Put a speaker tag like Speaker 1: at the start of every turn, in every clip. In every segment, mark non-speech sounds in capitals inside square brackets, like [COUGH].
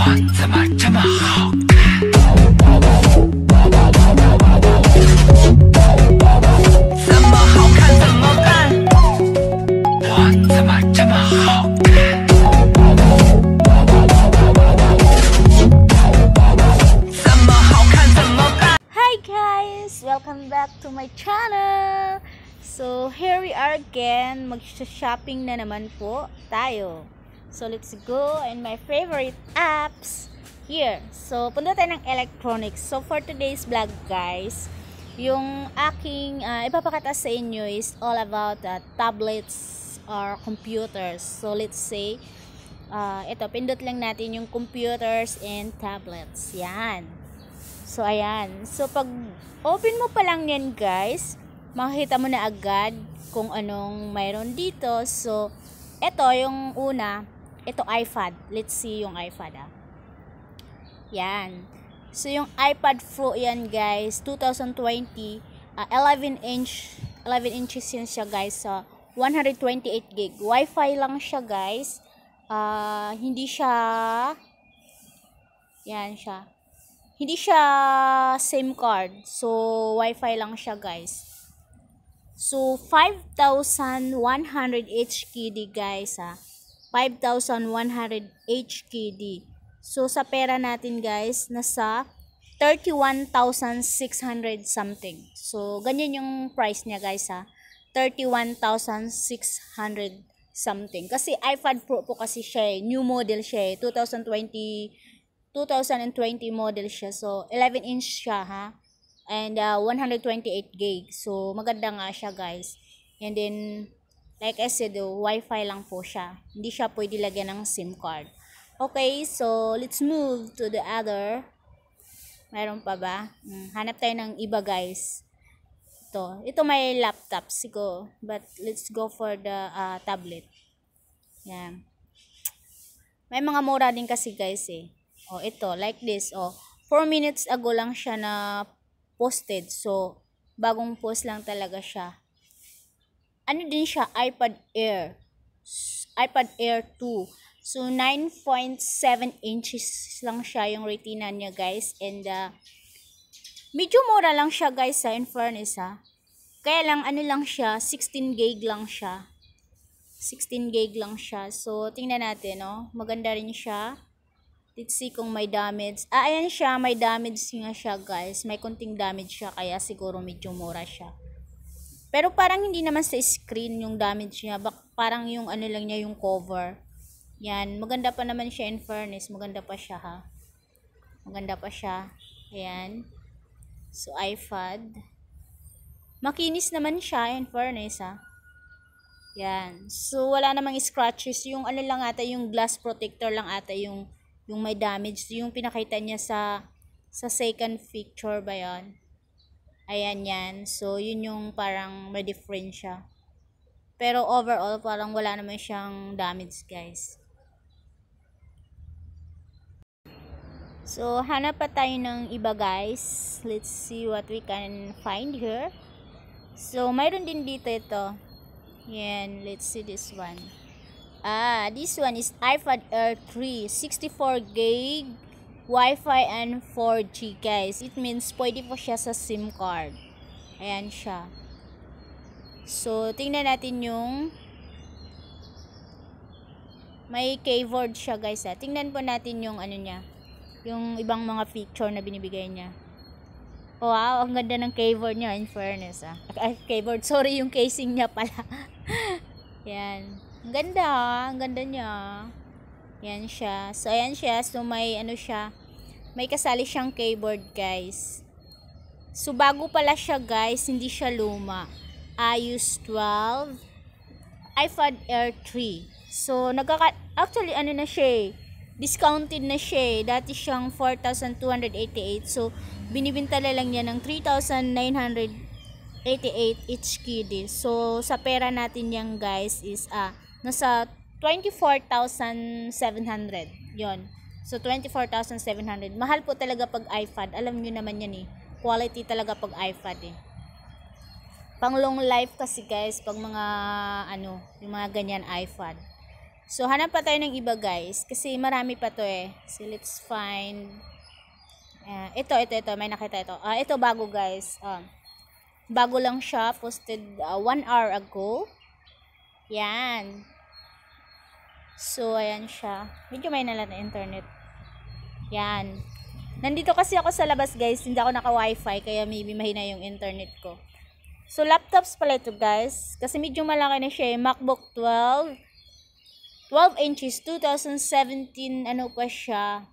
Speaker 1: 我怎么这么好看？怎么好看怎么办？
Speaker 2: Hi guys! Welcome back to my channel! So, here we are again. Mag-shopping na naman po tayo. So, let's go in my favorite apps here. So, punta tayo ng electronics. So, for today's vlog guys, yung aking uh, ipapakita sa inyo is all about uh, tablets or computers. So, let's say, uh, ito, pindot lang natin yung computers and tablets. Yan. So, ayan. So, pag open mo pa lang yan, guys, makikita mo na agad kung anong mayroon dito. So, ito yung una. Ito iPad. Let's see yung iPad, ah. Yan. So, yung iPad Pro yan, guys. 2020. ah, 11 inch. 11 inches yan siya, guys. Sa 128 gig. Wi-Fi lang siya, guys. Ah, hindi siya... Yan siya hindi siya SIM card. So, Wi-Fi lang siya, guys. So, 5,100 HKD, guys, ha. 5,100 HKD. So, sa pera natin, guys, nasa 31,600 something. So, ganyan yung price niya, guys, ha. 31,600 something. Kasi iPad Pro po kasi siya, eh. new model siya, eh. 2020 2020 model siya. So, 11 inch siya, ha? And, uh, 128 gig. So, maganda nga siya, guys. And then, like I said, Wi-Fi lang po siya. Hindi siya pwede lagyan ng SIM card. Okay, so, let's move to the other. Meron pa ba? Hmm, hanap tayo ng iba, guys. Ito. Ito may laptop, siguro. But, let's go for the uh, tablet. Yan. May mga mura din kasi, guys, eh. Oh, ito, like this. Oh, 4 minutes ago lang siya na posted. So, bagong post lang talaga siya. Ano din siya? iPad Air. IPad Air 2. So, 9.7 inches lang siya yung retina niya, guys. And, uh, medyo mura lang siya, guys, sa in ha. Kaya lang, ano lang siya, 16 gig lang siya. 16 gig lang siya. So, tingnan natin, no. Maganda rin siya. Let's see kung may damage. Ah, ayan siya. May damage nga siya, guys. May konting damage siya. Kaya siguro medyo mura siya. Pero parang hindi naman sa screen yung damage niya. Bak parang yung ano lang niya, yung cover. Yan. Maganda pa naman siya in fairness. Maganda pa siya, ha. Maganda pa siya. Ayan. So, iPad. Makinis naman siya in fairness, ha. Yan. So, wala namang scratches. Yung ano lang ata, yung glass protector lang ata yung yung may damage. Yung pinakita niya sa sa second picture ba yan? Ayan yan. So, yun yung parang may difference siya. Pero overall, parang wala naman siyang damage, guys. So, hanap pa tayo ng iba, guys. Let's see what we can find here. So, mayroon din dito ito. Yan, let's see this one. Ah, this one is iPad Air 3, 64 gig, Wi-Fi and 4G guys. It means pwede po siya sa SIM card. Ayan siya. So, tingnan natin yung may keyboard siya guys ha. Tingnan po natin yung ano niya. Yung ibang mga feature na binibigay niya. Wow, ang ganda ng keyboard niya in fairness ah. [LAUGHS] Ay, keyboard, sorry yung casing niya pala. [LAUGHS] Yan. Ang ganda, ah. ang ganda niya. Yan siya. So, ayan siya. So, may ano siya. May kasali siyang keyboard, guys. So, bago pala siya, guys. Hindi siya luma. iOS 12. iPad Air 3. So, nagkaka... Actually, ano na siya eh. Discounted na siya eh. Dati siyang 4,288. So, binibinta na lang niya ng 3,988 each KD. So, sa pera natin yan, guys, is ah, nasa 24,700. Yon. So, 24,700. Mahal po talaga pag iPad. Alam nyo naman yan eh. Quality talaga pag iPad eh. Pang long life kasi guys, pag mga ano, yung mga ganyan iPad. So, hanap pa tayo ng iba, guys. Kasi marami pa to eh. So, let's find... Uh, ito, ito, ito. May nakita ito. Ah, ito bago, guys. Ah, bago lang siya. Posted uh, one hour ago. Yan. So, ayan siya. Medyo may nalan na internet. Yan. Nandito kasi ako sa labas, guys. Hindi ako naka-wifi. Kaya maybe mahina yung internet ko. So, laptops pala ito, guys. Kasi medyo malaki na siya. eh. MacBook 12. 12 inches, 2017, ano pa siya,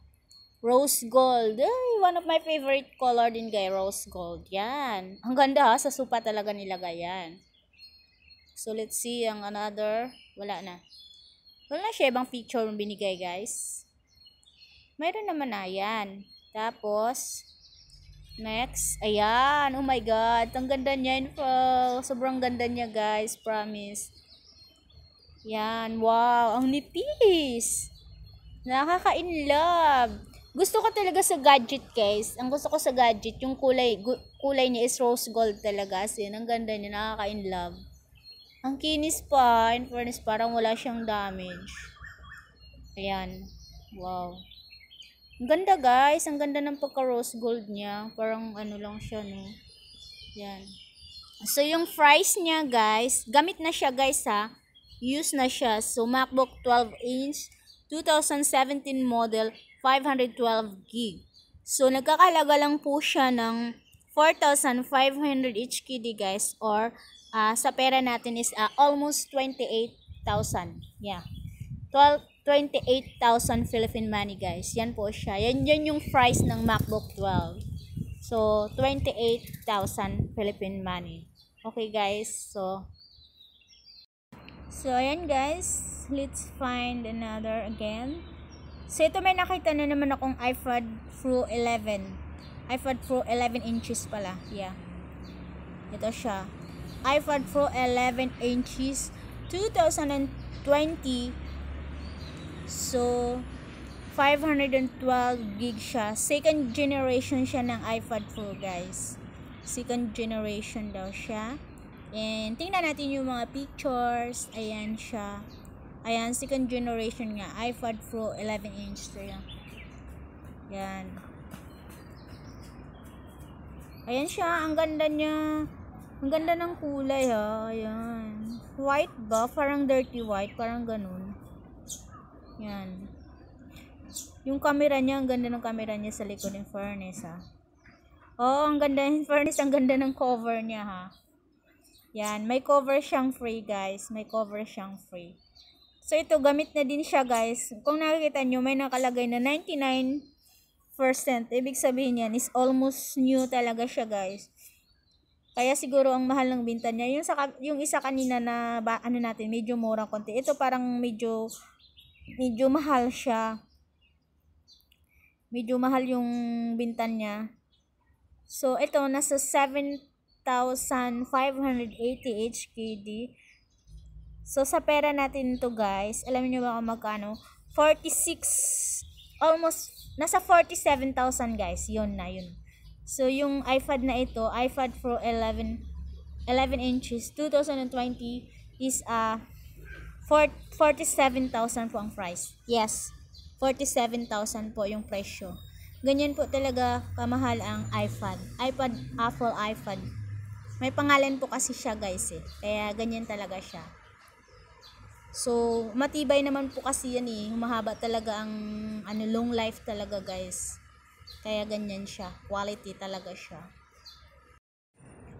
Speaker 2: rose gold. Ay, one of my favorite color din guys, rose gold. Yan. Ang ganda ha, sa supa talaga nilagay yan. So, let's see ang another. Wala na. Wala siya ibang feature yung binigay guys. Mayroon naman na yan. Tapos, next, ayan. Oh my God. Ang ganda niya. Sobrang ganda niya guys. Promise. Yan, wow, ang nipis. Nakaka-inlove. Gusto ko talaga sa gadget, guys. Ang gusto ko sa gadget, yung kulay, kulay niya is rose gold talaga. As ang ganda niya, nakaka-inlove. Ang kinis pa, in fairness, parang wala siyang damage. Ayan. Wow. Ang ganda, guys. Ang ganda ng pagka-rose gold niya. Parang ano lang siya, no. Yan. So, yung price niya, guys, gamit na siya, guys, ha use na siya. So, MacBook 12 inch, 2017 model, 512 gig. So, nagkakalaga lang po siya ng 4,500 HKD guys or uh, sa pera natin is uh, almost 28,000. Yeah. 12, 28,000 Philippine money guys. Yan po siya. Yan, yan yung price ng MacBook 12. So, 28,000 Philippine money. Okay guys. So, So, ayan guys. Let's find another again. So, ito may nakita na naman akong iPad Pro 11. iPad Pro 11 inches pala. Yeah. Ito siya. iPad Pro 11 inches 2020. So, 512 gig siya. Second generation siya ng iPad Pro guys. Second generation daw siya. And tingnan natin yung mga pictures. Ayan siya. Ayan, second generation nga. iPad Pro 11 inch. So, yan. Yan. Ayan siya. Ang ganda niya. Ang ganda ng kulay ha. Ayan. White ba? Parang dirty white. Parang ganun. Yan. Yung camera niya, ang ganda ng camera niya sa likod ng furnace ha. Oh, ang ganda ng furnace. Ang ganda ng cover niya ha. Yan, may cover siyang free guys. May cover siyang free. So ito, gamit na din siya guys. Kung nakikita nyo, may nakalagay na 99%. Ibig sabihin yan is almost new talaga siya guys. Kaya siguro ang mahal ng binta niya. Yung, sa, yung isa kanina na ba, ano natin, medyo mura konti. Ito parang medyo medyo mahal siya. Medyo mahal yung binta niya. So, ito, nasa 7 1,580 HKD. So, sa pera natin to guys, alam niyo ba kung magkano? 46, almost, nasa 47,000 guys. Yun na, yun. So, yung iPad na ito, iPad Pro 11, 11 inches, 2020 is uh, 47,000 po ang price. Yes, 47,000 po yung presyo. Ganyan po talaga kamahal ang iPad. iPad, Apple iPad. May pangalan po kasi siya guys eh. Kaya ganyan talaga siya. So, matibay naman po kasi yan eh. Mahaba talaga ang ano, long life talaga guys. Kaya ganyan siya. Quality talaga siya.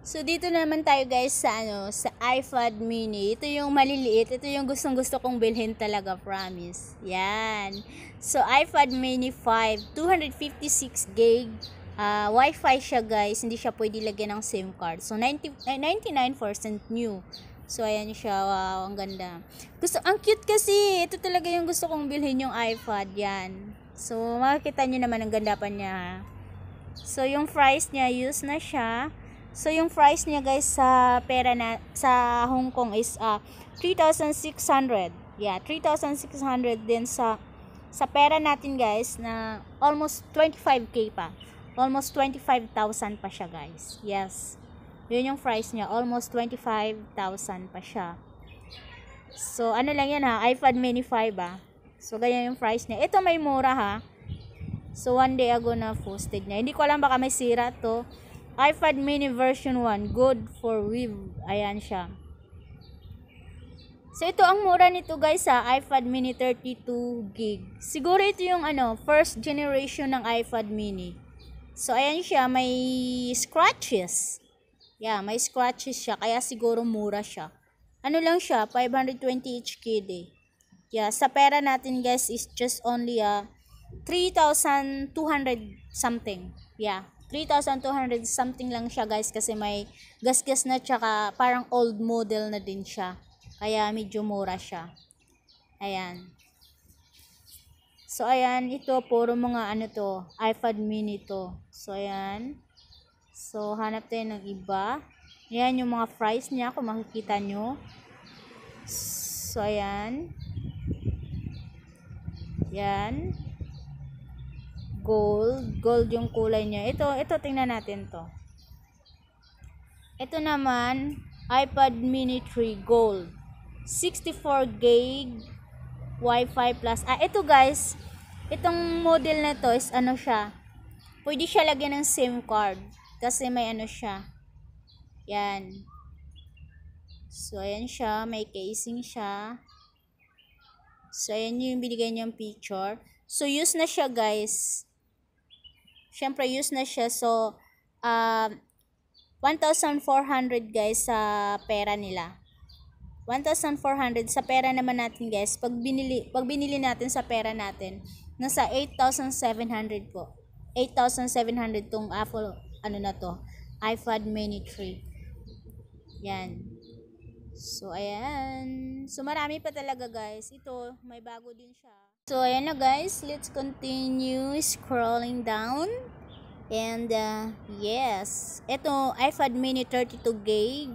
Speaker 2: So, dito naman tayo guys sa ano, sa iPad mini. Ito yung maliliit. Ito yung gustong gusto kong bilhin talaga, promise. Yan. So, iPad mini 5, 256 gig uh, Wi-Fi siya guys, hindi siya pwede lagyan ng SIM card. So 90, 99% new. So ayan siya, wow, ang ganda. Gusto, ang cute kasi. Ito talaga yung gusto kong bilhin yung iPad, yan. So makikita niyo naman ang ganda pa niya. So yung price niya, use na siya. So yung price niya guys sa pera na sa Hong Kong is uh, 3,600. Yeah, 3,600 din sa sa pera natin guys na almost 25k pa. Almost 25,000 pa siya, guys. Yes. Yun yung price niya. Almost 25,000 pa siya. So, ano lang yan ha, iPad mini 5 ah. So, ganyan yung price niya. Ito may mura ha. So, one day ago na posted niya. Hindi ko alam baka may sira to. iPad mini version 1, good for weave. Ayan siya. So, ito ang mura nito guys sa iPad mini 32 gig. Siguro ito yung ano, first generation ng iPad mini. So, ayan siya, may scratches. Yeah, may scratches siya, kaya siguro mura siya. Ano lang siya, 520 HKD. Yeah, sa pera natin guys is just only uh, 3,200 something. Yeah, 3,200 something lang siya guys kasi may gasgas na tsaka parang old model na din siya. Kaya medyo mura siya. Ayan. So, ayan. Ito, puro mga ano to. iPad mini to. So, ayan. So, hanap tayo ng iba. Ayan yung mga price niya kung makikita nyo. So, ayan. Yan. Gold. Gold yung kulay niya. Ito, ito, tingnan natin to. Ito naman, iPad mini 3 gold. 64 gig Wi-Fi plus. Ah, ito guys, itong model na to is ano siya. Pwede siya lagyan ng SIM card kasi may ano siya. Yan. So, ayan siya. May casing siya. So, ayan yung binigay niyang picture. So, use na siya, guys. Siyempre, use na siya. So, um, 1,400 guys sa pera nila. 1,400 sa pera naman natin guys. Pag binili, pag binili natin sa pera natin, nasa 8,700 po. 8,700 tong Apple, ano na to, iPad mini 3. Yan. So, ayan. So, marami pa talaga guys. Ito, may bago din siya. So, ayan na guys. Let's continue scrolling down. And, uh, yes. Ito, iPad mini 32 gig.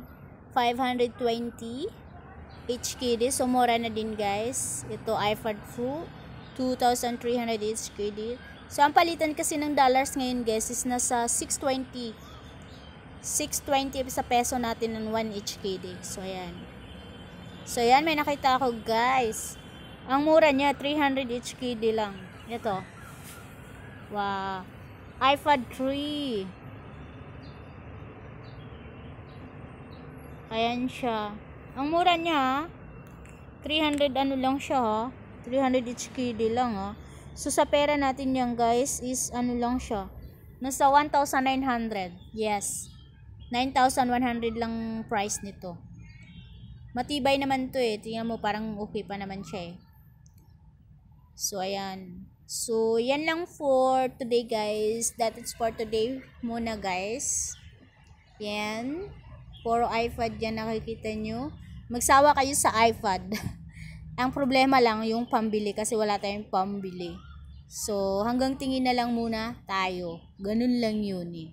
Speaker 2: 520 HKD. So, mura na din guys. Ito, iPad Pro. 2,300 HKD. So, ang palitan kasi ng dollars ngayon guys is nasa 620. 620 sa peso natin ng 1 HKD. So, ayan. So, ayan. May nakita ako guys. Ang mura niya, 300 HKD lang. Ito. Wow. iPad 3. Ayan siya. Ang mura niya, 300 ano lang siya ha. 300 HKD lang ha. So sa pera natin yan guys is ano lang siya. Nasa 1,900. Yes. 9,100 lang price nito. Matibay naman to eh. Tingnan mo parang okay pa naman siya eh. So ayan. So yan lang for today guys. That is for today muna guys. Yan. Puro iPad yan nakikita nyo. Magsawa kayo sa iPad. [LAUGHS] Ang problema lang yung pambili kasi wala tayong pambili. So, hanggang tingin na lang muna tayo. Ganun lang yun eh.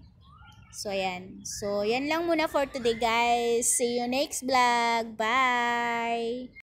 Speaker 2: So, ayan. So, yan lang muna for today guys. See you next vlog. Bye!